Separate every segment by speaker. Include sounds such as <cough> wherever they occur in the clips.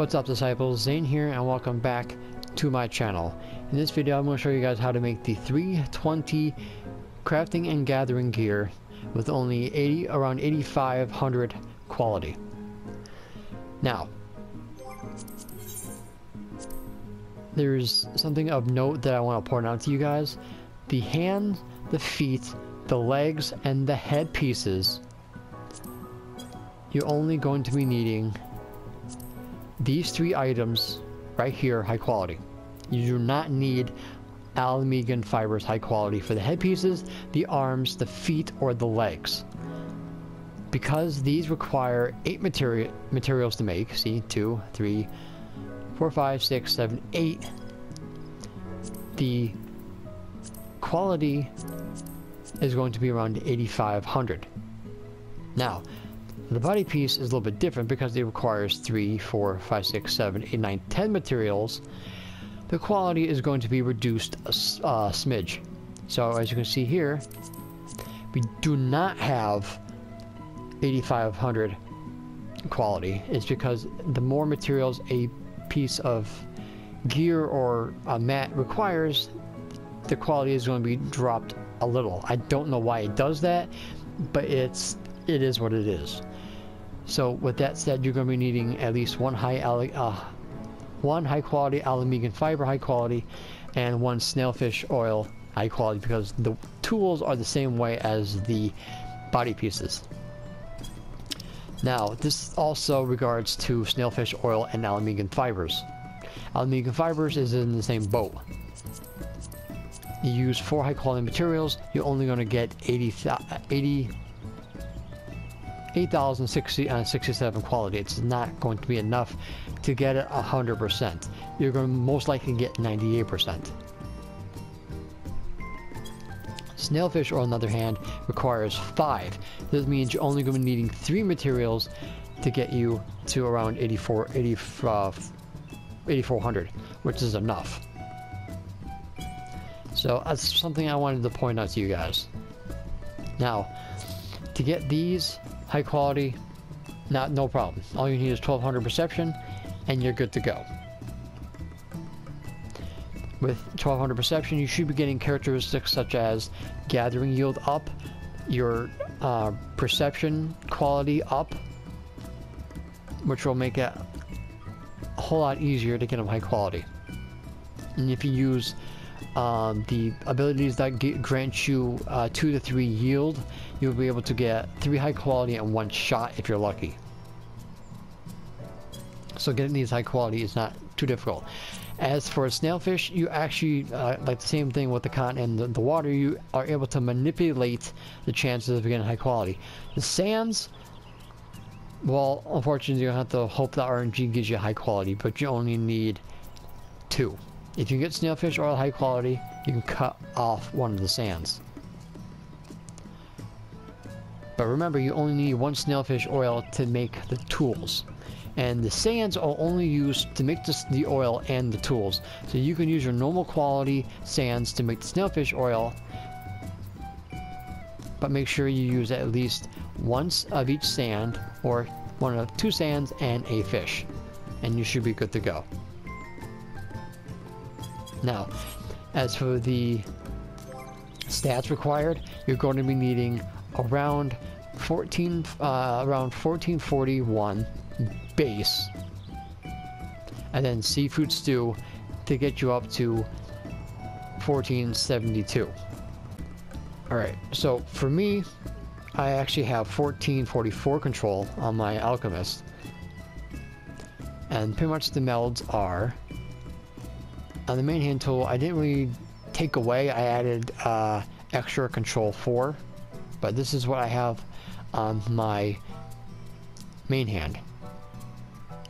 Speaker 1: What's up disciples, Zane here and welcome back to my channel. In this video I'm going to show you guys how to make the 320 crafting and gathering gear with only 80 around 8500 quality. Now, there's something of note that I want to point out to you guys. The hands, the feet, the legs, and the head pieces you're only going to be needing these three items right here high quality. You do not need Ala Mhigan fibers high quality for the headpieces the arms the feet or the legs. Because these require eight material materials to make see two three four five six seven eight the quality is going to be around 8500 now the body piece is a little bit different because it requires 3, 4, 5, 6, 7, 8, 9, 10 materials. The quality is going to be reduced a smidge. So as you can see here, we do not have 8500 quality. It's because the more materials a piece of gear or a mat requires, the quality is going to be dropped a little. I don't know why it does that, but it's it is what it is. So with that said, you're going to be needing at least one high uh, one high quality Ala Mhigan fiber high quality and one snailfish oil high quality because the tools are the same way as the body pieces. Now, this also regards to snailfish oil and Ala Mhigan fibers. Ala Mhigan fibers is in the same boat. You use four high quality materials, you're only going to get 80, 80 8,067 uh, quality. It's not going to be enough to get it 100%. You're going to most likely get 98%. Snailfish, on the other hand, requires 5. This means you're only going to be needing 3 materials to get you to around 84, 80, uh, 8400, which is enough. So that's something I wanted to point out to you guys. Now, to get these high quality, not no problem. All you need is 1200 perception and you're good to go. With 1200 perception, you should be getting characteristics such as gathering yield up, your uh, perception quality up, which will make it a whole lot easier to get them high quality. And if you use um, the abilities that get, grant you uh, 2 to 3 yield, you'll be able to get 3 high quality and 1 shot if you're lucky. So getting these high quality is not too difficult. As for snailfish, you actually, uh, like the same thing with the cotton and the, the, water, you are able to manipulate the chances of getting high quality. The sands, well, unfortunately, you have to hope that RNG gives you high quality, but you only need two. If you get snailfish oil high quality, you can cut off one of the sands. But remember, you only need one snailfish oil to make the tools. And the sands are only used to make the oil and the tools. So you can use your normal quality sands to make the snailfish oil. But make sure you use at least once of each sand or one of two sands and a fish. And you should be good to go. Now, as for the stats required, you're going to be needing around 14, uh, around 1441 base, and then seafood stew to get you up to 1472. Alright, so for me, I actually have 1444 control on my alchemist. And pretty much the melds are on the main hand tool, I didn't really take away, I added uh, extra control 4, but this is what I have on my main hand.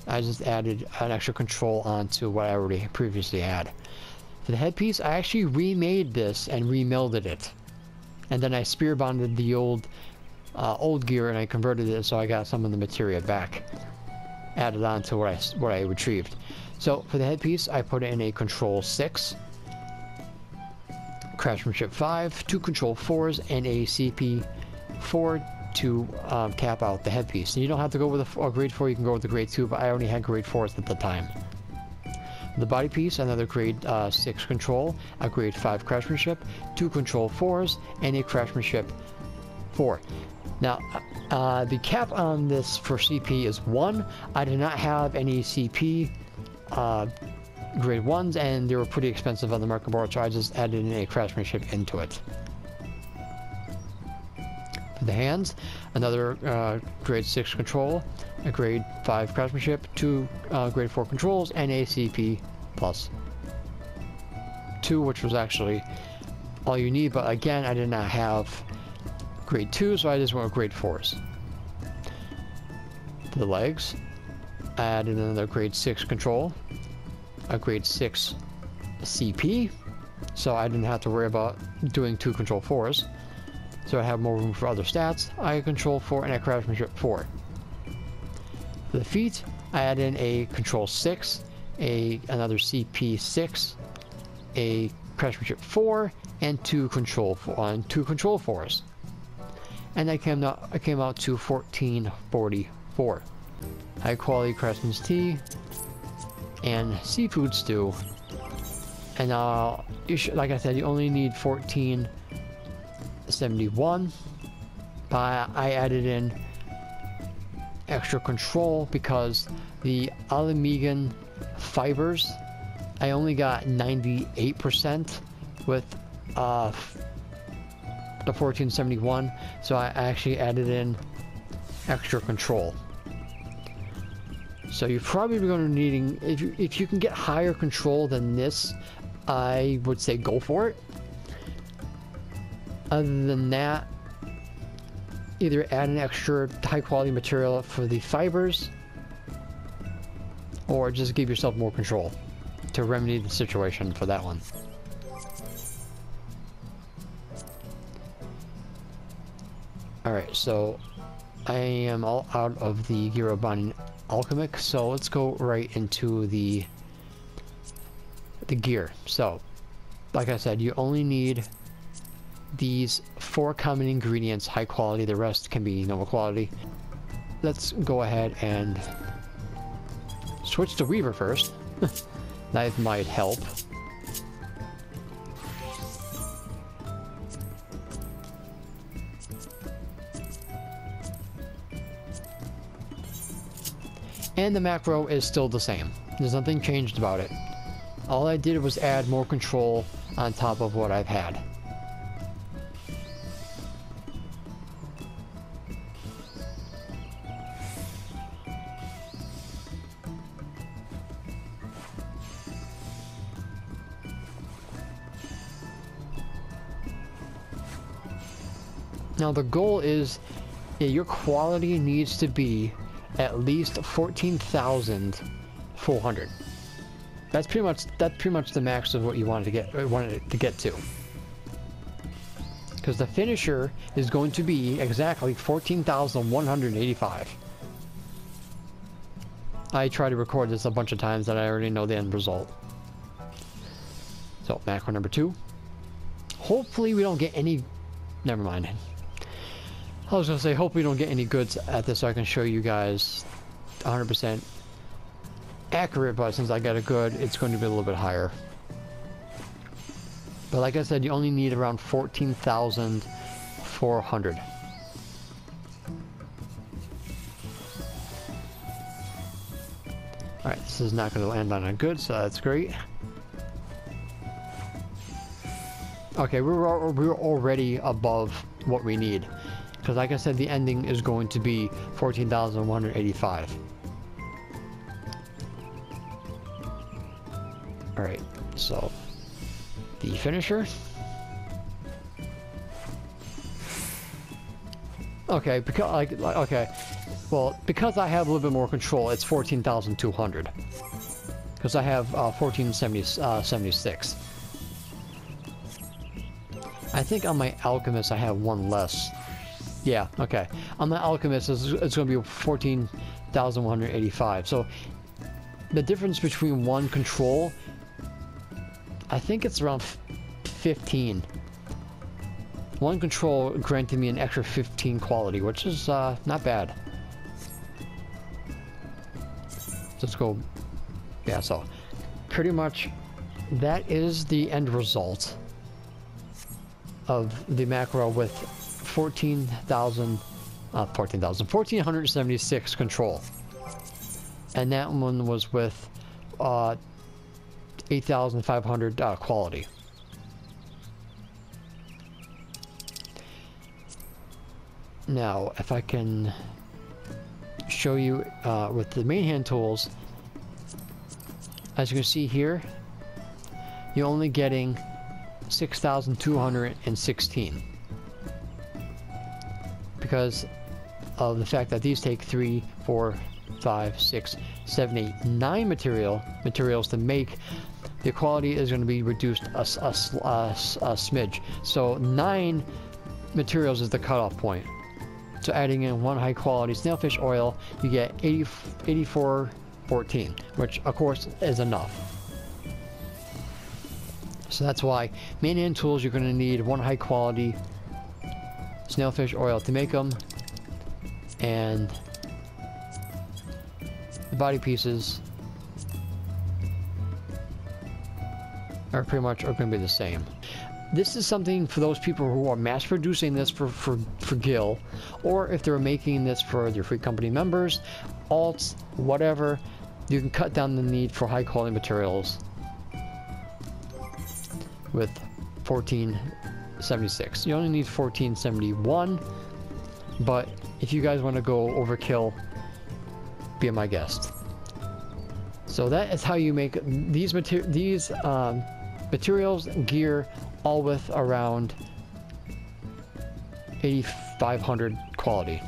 Speaker 1: I just added an extra control onto what I already previously had. For the headpiece, I actually remade this and remelded it. And then I spiritbonded the old uh, old gear and I converted it so I got some of the material back added on to what I, what I retrieved. So for the headpiece, I put in a control 6, craftsmanship 5, two control 4s, and a CP 4 to um, cap out the headpiece. And you don't have to go with a, a grade 4, you can go with a grade 2, but I only had grade 4s at the time. The body piece, another grade uh, 6 control, a grade 5 craftsmanship, two control 4s, and a craftsmanship 4. Now, uh, the cap on this for CP is 1. I did not have any CP uh, grade 1s, and they were pretty expensive on the market board, so I just added in a craftsmanship into it. For the hands, another uh, grade 6 control, a grade 5 craftsmanship, two uh, grade 4 controls, and a CP plus 2, which was actually all you need, but again, I did not have grade 2, so I just went with grade 4s. For the legs, added another grade 6 control, a grade 6 CP, so I didn't have to worry about doing two control 4s. So I have more room for other stats. I control 4 and a craftsmanship 4. For the feet, I add in a control 6, a another CP 6, a craftsmanship 4, and two control 4 uh, on two control 4s and I came out I came out to 1444. High quality craftsman's tea and seafood stew. And uh, should, like I said, you only need 1471. But I added in extra control because the Ala Mhigan fibers, I only got 98% with uh, the 1471, so I actually added in extra control. So you're probably going to needing if you if you can get higher control than this, I would say go for it. Other than that, either add an extra high quality material for the fibers, or just give yourself more control to remedy the situation for that one. Alright, so I am all out of the Girobani Alchemic, so let's go right into the the gear. So, like I said, you only need these four common ingredients, high quality, the rest can be normal quality. Let's go ahead and switch to Weaver first. <laughs> that might help. And the macro is still the same. There's nothing changed about it. All I did was add more control on top of what I've had. Now the goal is yeah, your quality needs to be at least 14,400. That's pretty much that's pretty much the max of what you wanted to get uh, wanted to get to. Because the finisher is going to be exactly 14,185. I try to record this a bunch of times that I already know the end result. So, macro number two. Hopefully we don't get any... Never mind. I was gonna say, hope we don't get any goods at this so I can show you guys 100% accurate, but since I got a good, it's going to be a little bit higher. But like I said, you only need around 14,400. Alright, this is not going to land on a good, so that's great. Okay, we're, we're already above what we need. Because like I said, the ending is going to be 14,185. Alright, so the finisher. Okay, because like, like okay, well because I have a little bit more control, it's 14,200. Because I have uh, 1476. Uh, I think on my alchemist I have one less. Yeah, okay. On the Alchemist, it's, it's going to be 14,185. So, the difference between one control, I think it's around 15. one control granted me an extra 15 quality, which is uh, not bad. Let's go. Yeah, so pretty much that is the end result of the macro with 14,000, uh, 14,000, 1,476 control. And that one was with uh, 8,500 uh, quality. Now, if I can show you uh, with the main hand tools, as you can see here, you're only getting 6,216 because of the fact that these take three, four, five, six, seven, eight, nine material materials to make. The quality is going to be reduced a, a, a, a smidge. So nine materials is the cutoff point. So adding in one high quality snailfish oil, you get 80, 84.14, which of course is enough. So that's why main end tools you're going to need one high quality snailfish oil to make them and the body pieces are pretty much are going to be the same. This is something for those people who are mass producing this for, for, for Gil, or if they're making this for their free company members, alts, whatever, you can cut down the need for high quality materials with 1476. You only need 1471, but if you guys want to go overkill, be my guest. So that is how you make these mater these um, materials, gear, all with around 8500 quality.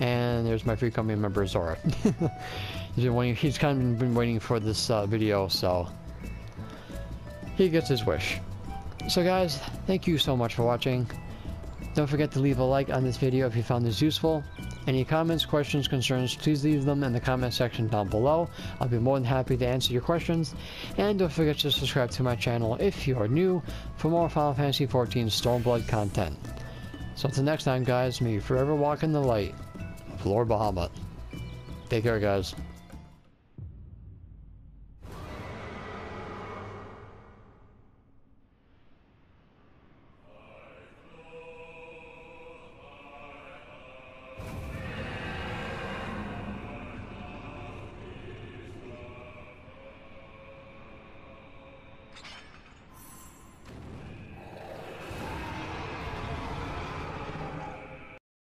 Speaker 1: And there's my free company member Zora. <laughs> he's, been waiting, he's kind of been waiting for this uh, video, so he gets his wish. So guys, thank you so much for watching. Don't forget to leave a like on this video if you found this useful. Any comments, questions, concerns, please leave them in the comment section down below. I'll be more than happy to answer your questions. And don't forget to subscribe to my channel if you are new for more Final Fantasy XIV Stormblood content. So until next time guys, may you forever walk in the light of Lord Bahamut. Take care guys.